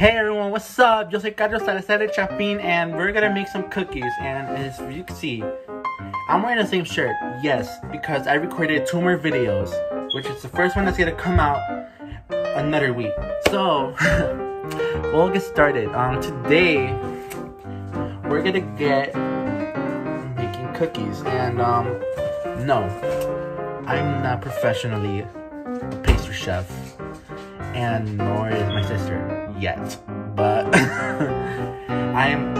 Hey everyone, what's up? Yo soy Carlos Salazar de Chapin and we're gonna make some cookies and as you can see, I'm wearing the same shirt, yes, because I recorded two more videos, which is the first one that's gonna come out another week. So, we'll get started. Um, today, we're gonna get making cookies and um, no, I'm not professionally a pastry chef and nor is my sister yet. But I am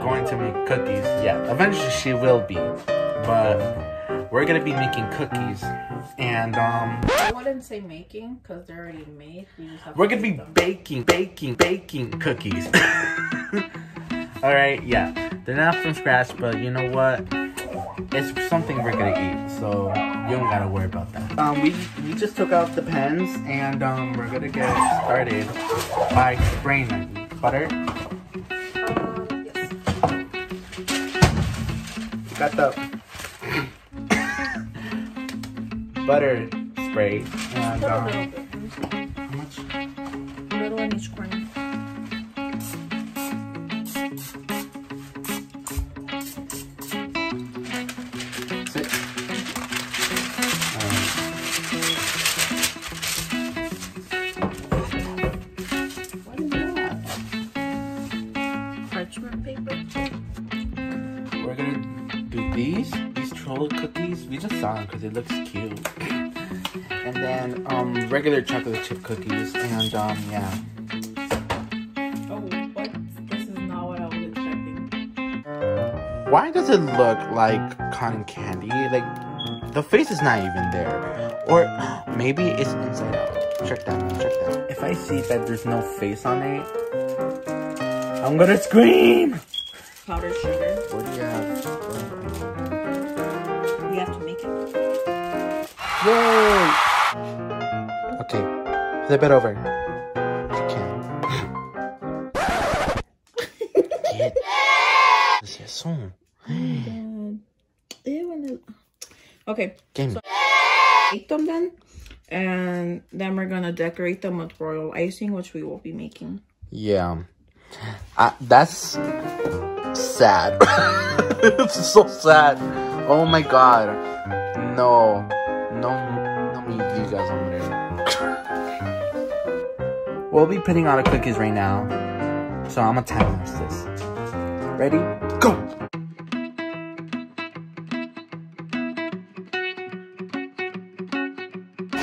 going to make cookies. Yeah, eventually she will be. But we're gonna be making cookies, and um, I wouldn't say making because they're already made. We we're gonna be them. baking, baking, baking cookies. All right, yeah, they're not from scratch, but you know what? It's something we're gonna eat, so you don't gotta worry about that. Um, we we just took out the pens, and um, we're gonna get started by spraying them. Butter. Yes. Got the butter spray, and um, because it looks cute. And then um regular chocolate chip cookies and um yeah. Oh, what? This is not what I was expecting. Why does it look like cotton candy? Like the face is not even there. Or maybe it's inside out. Check that, check that. If I see that there's no face on it, I'm gonna scream! Powdered sugar. What do you have? Yay! Okay, flip it over. You can. Get. ¿Qué es eso? Ew, and Okay, Game. bake them then. And then we're gonna decorate them with royal icing, which we will be making. Yeah. Uh, that's sad. it's so sad. Oh my god. No. No, no me over there. we'll be putting on the cookies right now. So I'm gonna time lapse this. Ready? Go!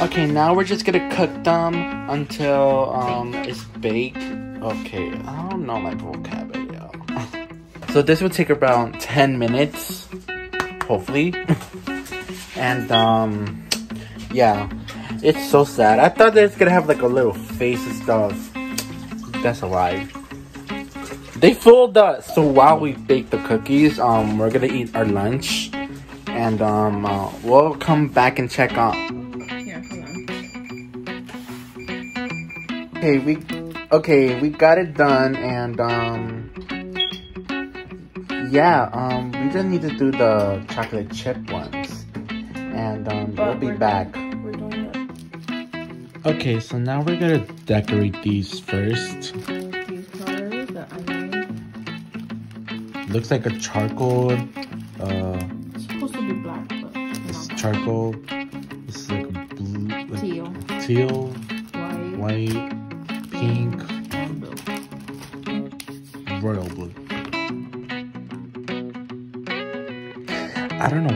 Okay, now we're just gonna cook them until um it's baked. Okay, I don't know my vocabulary. so this will take about 10 minutes, hopefully. and um yeah, it's so sad. I thought it's gonna have like a little face and stuff. That's a lie. They fooled us. So while we bake the cookies, um, we're gonna eat our lunch, and um, uh, we'll come back and check on hold on. Okay, we okay, we got it done and um yeah, um we just need to do the chocolate chip ones. And um we'll be back. We're doing it. Okay, so now we're gonna decorate these first. These colors that I. Looks like a charcoal uh It's supposed to be black, but it's no. charcoal. It's like a blue like teal, teal, white, white, pink, and blue. royal blue. I don't know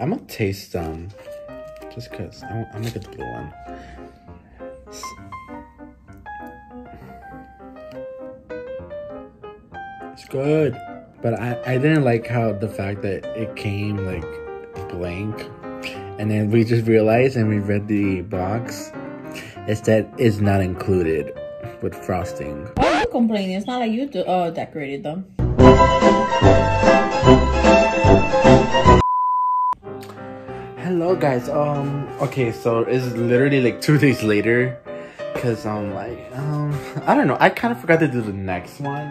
I'm gonna taste some. Just cause I'm, I'm gonna get the blue one. It's good. But I, I didn't like how the fact that it came like blank. And then we just realized and we read the box. It said it's not included with frosting. Why are you complaining? It's not like you de- uh, decorated them. Hello guys. Um okay, so it's literally like 2 days later cuz I'm like um I don't know. I kind of forgot to do the next one.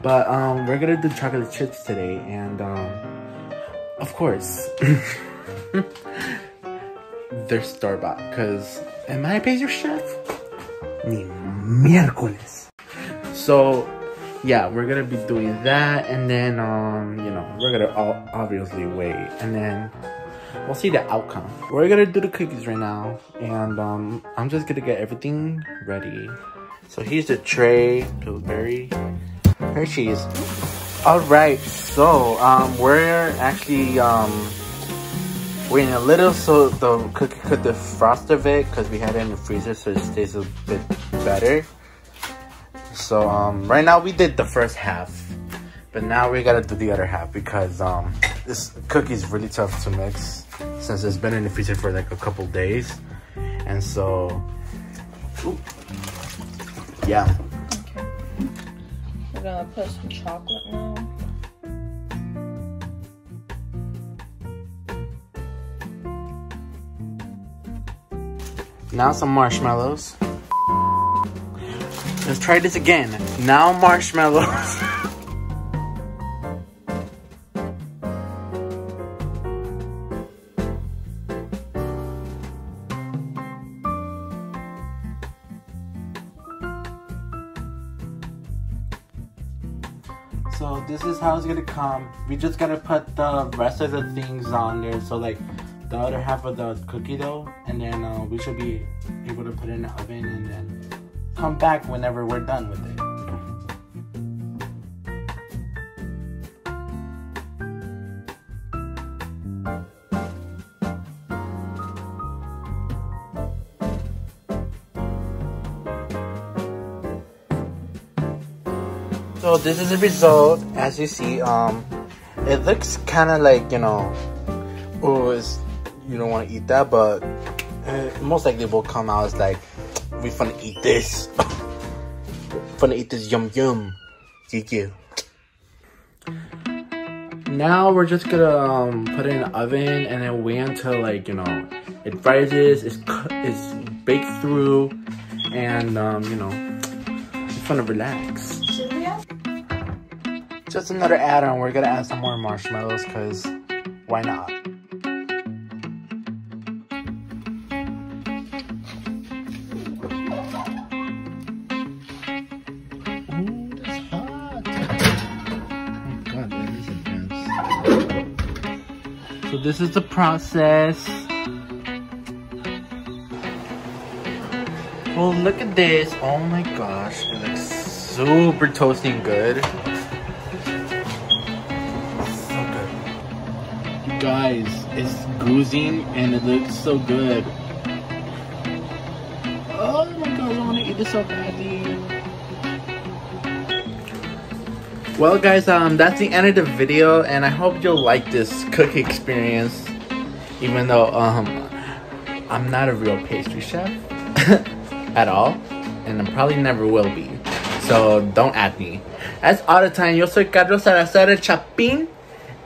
But um we're to do chocolate chips today and um of course they're bought cuz am I a pastry chef? Ni miércoles. So yeah, we're gonna be doing that, and then um, you know, we're gonna obviously wait, and then we'll see the outcome. We're gonna do the cookies right now, and um, I'm just gonna get everything ready. So here's the tray, Pillsbury, Hershey's. All right, so um, we're actually um, waiting a little so the cookie could defrost a bit because we had it in the freezer, so it stays a bit better. So um, right now we did the first half, but now we gotta do the other half because um, this cookie is really tough to mix since it's been in the freezer for like a couple days, and so ooh, yeah. Okay. We're gonna put some chocolate now. Now some marshmallows. Let's try this again. Now marshmallows. So this is how it's gonna come. We just gotta put the rest of the things on there. So like the other half of the cookie dough, and then uh, we should be able to put it in the oven and then come back whenever we're done with it. So this is the result. As you see, um, it looks kind of like you know, oh, it's, you don't want to eat that, but uh, most likely will come out as like we're gonna eat this, gonna eat this yum yum, GQ. Now we're just gonna um, put it in the oven and then wait until like you know it rises, it's it's baked through, and um, you know, it's fun to relax. Just another add-on. We're gonna add some more marshmallows because why not? So this is the process. Well, look at this. Oh my gosh, it looks super toasty and good. Guys, it's goozing and it looks so good. Oh my god, I want to eat this so badly. Well guys, um, that's the end of the video and I hope you'll like this cookie experience. Even though, um, I'm not a real pastry chef at all. And I probably never will be. So don't at me. That's all the time. Yo soy Carlos Salazar Chapin.